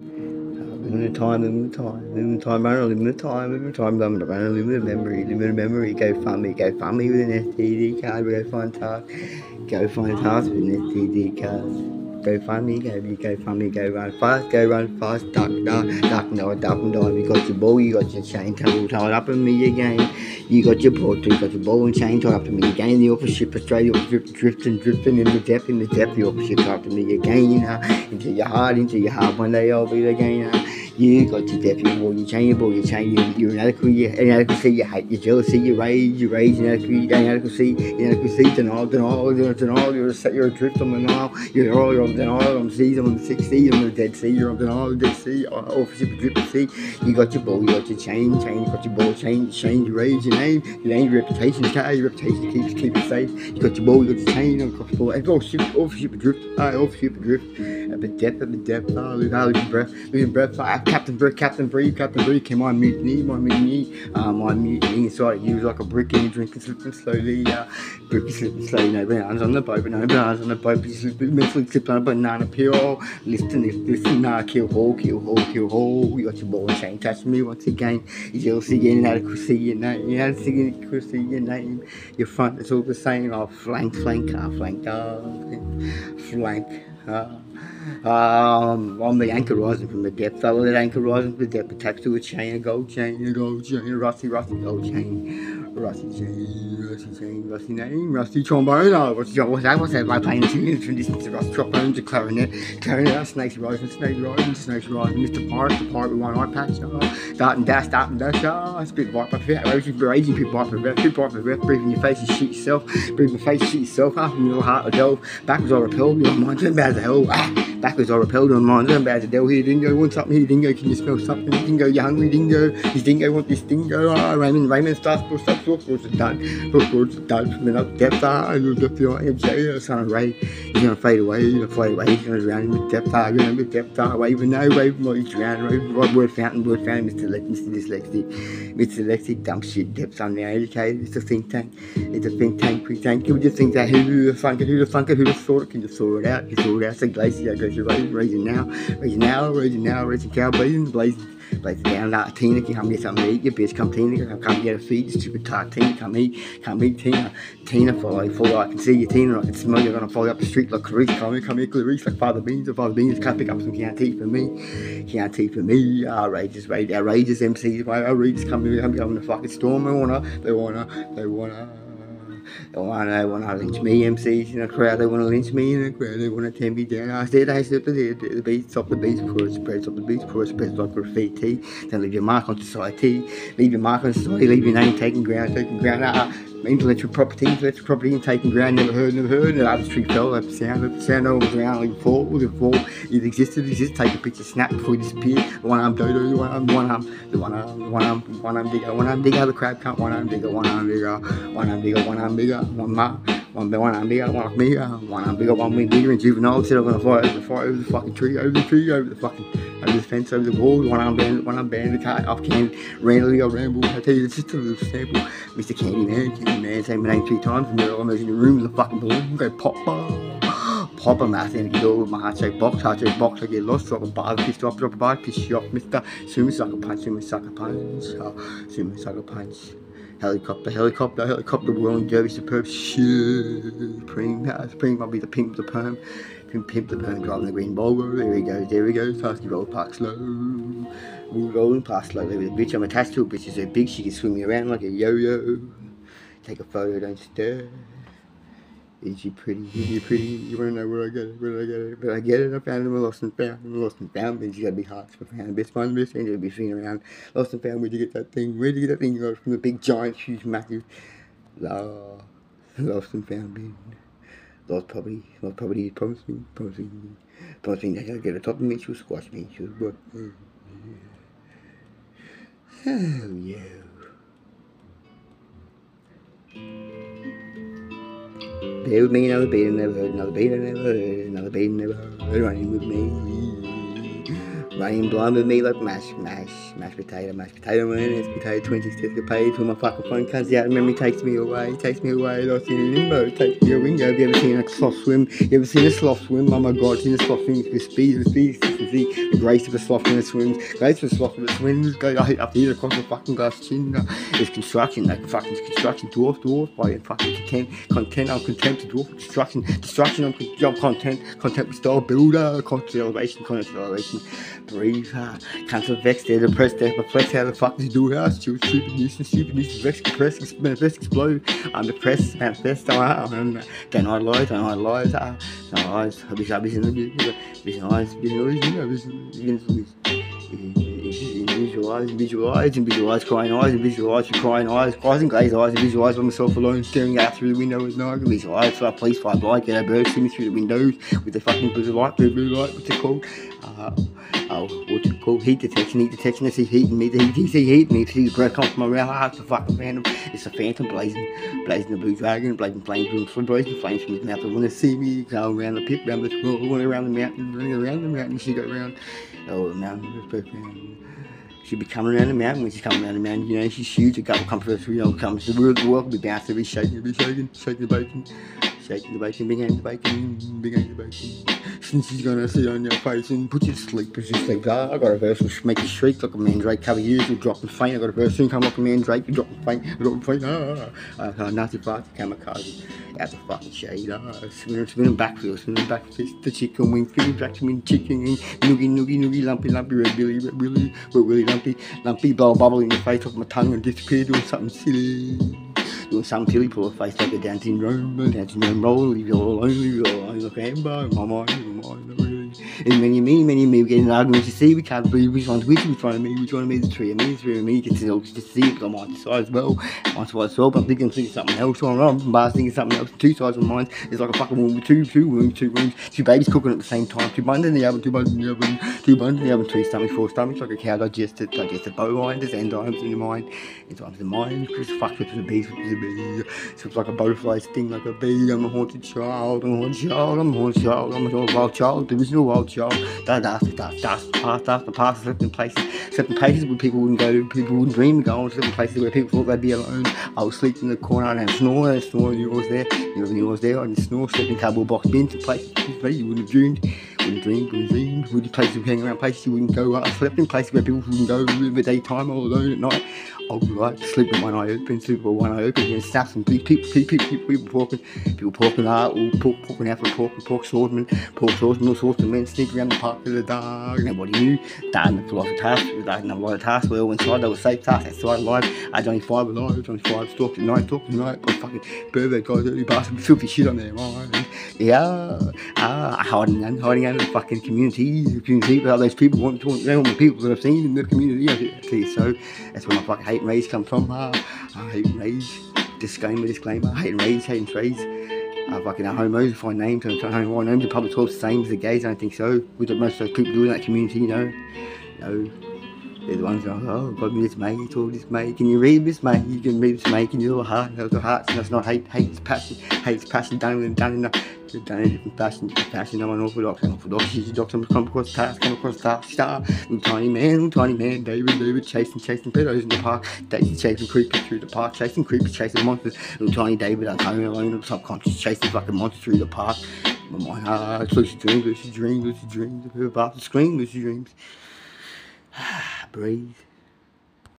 Limited time, limited time, limited time, run a limited time, limited time, limited run a limited memory, limited memory, go find me, go find me with an STD card, go find task, go find task with an STD card. Go find me, go, you go find me, go run fast, go run fast, duck, duck, duck, no, duck and dive. You got your ball, you got your chain tied up in me again. You got your ball, you got your ball and chain tied up to me again. The opposite Australia, drifting, drifting, drifting in the depth, in the depth, the opposite tied up to me again. You know, into your heart, into your heart, one day I'll be again. You. You got depth, your ball, your chain, your ball, your chain, your, your inadequacy, your inadequacy, your hate, your jealousy, your rage, your rage, inadequacy, inadequacy, inadequacy, denial, denial, denial, denial, you're, a, you're adrift on denial, you're all, you're on denial, on seas, I'm on the sixth sea, I'm on the dead sea, you're on denial, dead sea, officer, drip sea, you got your ball, you got your chain, chain, you got your ball, chain, chain, your rage, your name, your name, your reputation, your your reputation keeps, keep it safe, you got your ball, you got your chain, got your ball, all ship, all ship adrift, all ship adrift, at the depth, at the depth, oh, losing breath, losing breath, Captain Brick, Captain Bree, Captain Bree came on mutiny, my mutiny, um, on mutiny inside you was like a brick and drinking slipping slowly, uh, brick slipping slowly, no bananas on the boat, but no bananas on the boat, you slipping, mentally slipping on a banana peel, listen, listen, nah, kill hole, kill hole, kill hole, you got your ball and chain, touch me once again, you jealousy again, inadequacy, your name, inadequacy, your name, your front, it's all the same, oh, flank, flank, uh, flank, uh, flank, uh, um, on the anchor rising from the depth, follow that anchor rising from the depth, attached to a chain, a gold chain, a gold chain, a rusty, rusty gold chain, rusty chain, rusty chain, rusty name, rusty trombone. Oh, what's, what's that? What's that? Like playing from distance to rusty trombone to clarinet, clarinet, snakes rising, snakes rising, snakes rising, Mr. Pirate, the pirate with one eye patch, oh, dart and dash, dart and dash, oh, spit by fit, raging, raging, pit by breath, pit by breath, breathing your face, you shit yourself, breathing your face, shit yourself, half in your heart, a delve, backwards or repel, your mind, turn bad as hell, ah, backwards or repelled on mine, turn bad as hell, here, dingo, want something, here, dingo, can you smell something, dingo, you hungry, dingo, is dingo, want this dingo, ah, Raymond, Raymond, starts, for stuff, for course, it's done, course, it's done, from up depth, ah, and depth, the MJ, son Ray, he's gonna fade away, he's gonna fade away, he's gonna drown with depth, ah, gonna with depth, ah, waving, no, waving, while he's drowning, right, word fountain, word fountain, Mr. Le- Mr. Dyslexic, Mr. Dyslexic, dumb shit, depth, uneducated, it's a think tank, it's a think tank, think tank, you just think that who the funk it, who the funk it, who the thought it, can you throw it out, you throw it out, it's a glacier, goes your raising, raising now, raising now, raising now, raising cow, blazing, blazing, blazing down, like Tina, come get something to eat, you bitch, come Tina, come, come get a feed, stupid tart, Tina, come eat, come eat, Tina, Tina, follow, follow, I can see you, Tina, I can smell you, gonna follow up the street like Clarice, come here, come here, Clarice, like Father Beans, or Father Beans, can't pick up some Chianti for me, Chianti for me, outrageous, outrageous MCs, outrageous, come here, come here, I'm a fucking storm, they wanna, they wanna, they wanna, they wanna, they wanna lynch me, MCs in a crowd, they wanna lynch me in a crowd, they wanna tear me down. I said, I said, the, the, beat, stop the beats before it spreads, stop the beats before it spreads like graffiti. Then leave your mark on society, leave your mark on society, leave your name taking ground, taking ground. Uh, intellectual property, intellectual property and taking ground, never heard, never heard. And the tree fell, that sound, that sound all was around, like fall, it fall? It existed, it existed, take a picture, snap before it disappeared. The one arm dodo, the one arm, one arm, the one arm, the one arm, one arm digger, one arm digger, the crab cunt, one arm digger, one arm digger, one arm digger, one arm bigger, one arm one arm bigger, one arm bigger, one wing bigger, and juvenile said I'm gonna fly over the fire, over the fucking tree, over the tree, over the fucking, over the fence, over the wall, one arm band, one arm band, the car, off can, randomly I ramble, I tell you, it's just a little sample. Mr. Candyman, Candyman, say my name three times, and they're almost in the room with a fucking balloon, go pop, pop, a in the door with my heart shaped box, heart shaped box, I get lost, drop a bar, piss drop, drop a bar, piss you off, Mr. Sumo sucker punch, sumo sucker punch, oh, sumo sucker punch. Helicopter, helicopter, helicopter, rolling derby, superb, supreme, supreme, might be the pimp, the perm, pimp, pimp, the perm, driving the green Volvo, there he goes, there he goes, fast, roll park slow, rolling past slow, with a bitch, I'm attached to a bitch, she's so big, she can swing me around like a yo-yo, take a photo, don't stir, is she pretty? Is she pretty? You wanna know where I get it? Where did I get it? But I get it. I found it. I lost and found. I lost and found. Then you gotta be to find. Best find best thing to be seen around. Lost and found. Where'd you get that thing? Where'd you get that thing? You got from the big giant, huge, massive. Lost and found. Bin. Lost property. Lost property. Promised me. Promised me that I'll get a top of me. She'll squash me. She'll work. Oh yeah. Bear with me, another beat I never heard, another beat I never heard, another beat I never heard, running with me. Blind with me like mash, mash, mashed potato, mashed potato mayonnaise, potato 26 escapades when my fucking phone comes out and memory takes me away, takes me away, lost in limbo, takes me a window. Have you ever seen a sloth swim? You ever seen a sloth swim? Oh my god, seen a sloth swim with speed, with speed, consistency, the grace of a sloth when it swims, grace of a sloth when it swims, go up here across the fucking glass chin. It's construction, like fucking construction, dwarf, dwarf, by fucking content, content, I'm content to dwarf construction, destruction, I'm, content, content with style builder, constant elevation, elevation breathe, uh, cancel vex, they're depressed, they're perplexed, how the fuck does do house, stupid, stupid nuisance, stupid nuisance, vex, compress, manifest, explode, I'm depressed, manifest, I'm, uh, don't hide lies, don't hide lies, uh, no lies, I wish I was in the music, vision eyes, vision eyes, you know, vision, visualize, and visualize crying eyes, visualize crying eyes, and glazed eyes, visualize by myself alone, staring out through the window at night, visualize for a police fly by, get a bird singing through the windows with the fucking blue light, blue, blue light, what's it called? Uh, oh, what's it called? Heat detection, heat detection. This is heating me. The heat, he see heat me. See the breath come from my mouth. Ah, it's a fucking phantom. It's a phantom blazing, blazing the blue dragon, blazing flames, from blazing flames from his mouth. Want to see me go around the pit, around the going around the mountain, running around the mountain. She go around. Oh, mountain, perfect. She'd be coming around the mountain when she's coming around the mountain. You know, she's huge. A couple come first, you know, comes the world, the world will be bouncing, be shaking, be shaking, shaking the bacon, shaking the bacon, big hand the bacon, big hand the bacon and she's gonna sit on your face and put you to sleep as you sleep. Ah, I got a verse which make you shriek like a mandrake, cover ears, you drop and faint. I got a verse soon come like a mandrake, you drop and faint, you drop and faint. Ah, ah, ah Nazi party, kamikaze, out the fucking shade. Ah, spinning, spinning backfield, spinning back the chicken wing, spinning back to me chicken wing, noogie, noogie, noogie, lumpy, lumpy, red billy, red billy, red billy, lumpy, lumpy, blow bubble in your face off my tongue and disappear doing something silly doing something silly, pull a face like a dancing drum, dancing drum roll, leave you all alone, leave you all alone, like a hamburger, my mind, and many, many, many, many, get in arguments. You see, we can't believe which one's which, which one me, which one is the tree of me, the tree of me. Can still just see it, I'm on the side as well. On the side as well, but I'm thinking, something else going on. But thinking something else. Two sides of mine. It's like a fucking woman with two, two rooms, two rooms, two babies cooking at the same time. Two buns in the oven, two buns in the oven, two buns in the oven, two stomachs, four stomachs, like a cow digested, digested bovine. There's enzymes in your mind, enzymes in the mind. Because fuck, which is a bee, which is a bee. So it's like a butterfly sting like a bee. I'm a haunted child, I'm a haunted child, I'm a haunted child, I'm a wild child. There is no wild child. That, that's, that's, that's past, that's the past, certain places, certain places where people wouldn't go, people wouldn't dream of going, certain places where people thought they'd be alone. I would sleep in the corner and snore, and snore, and you was there, you know, you was there, and snore, sleep in cardboard box bins, places you wouldn't have dreamed, wouldn't have dreamed, wouldn't have dreamed, wouldn't places hang around places you wouldn't go. I slept in places where people wouldn't go in the daytime or alone at night. I would like sleep with one eye open, sleep with one eye open, and snaps and people, people, people, people talking, people talking out, all pork, pork, and apple, pork, pork swordman, pork swordman, all sorts of men sneak around the park in the dark, nobody knew. And a lot of tasks, and a lot of tasks, we all inside, they were safe tasks, outside alive. I only five alive, only five stalked at night, at night, but fucking pervert guys, dirty bastard, filthy shit on their mind. Yeah, ah, hiding and hiding out of the fucking community, the community, but those people want to, they want the people that I've seen in the community, so that's when I fucking hate hate and rage come from. Uh, I hate and rage. Disclaimer, disclaimer. Hate and rage, hate and rage. Uh, fucking our homos names and try not to find names. The public talks the same as the gays. I don't think so. With the most of the people do that community, you know. You know, they're the ones that are, oh, God, this mate, it's all this mate. Can you read this mate? You can read this mate. Can you a heart? That's a heart. That's not hate. Hate's passion. Hate's passion done and done in the We've done a different fashion, different fashion. I'm unorthodox, unorthodox. She's a doctor, come across task, come across task, star. Little tiny man, little tiny man, David, David, chasing, chasing pedos in the park. Daisy chasing creepers through the park, chasing creepers, chasing monsters. Little tiny David, I'm home alone, subconscious, chasing fucking monsters through the park. My mind, ah, lucid dreams, lucid dreams, lucid dreams. About to scream, lucid dreams. Breathe.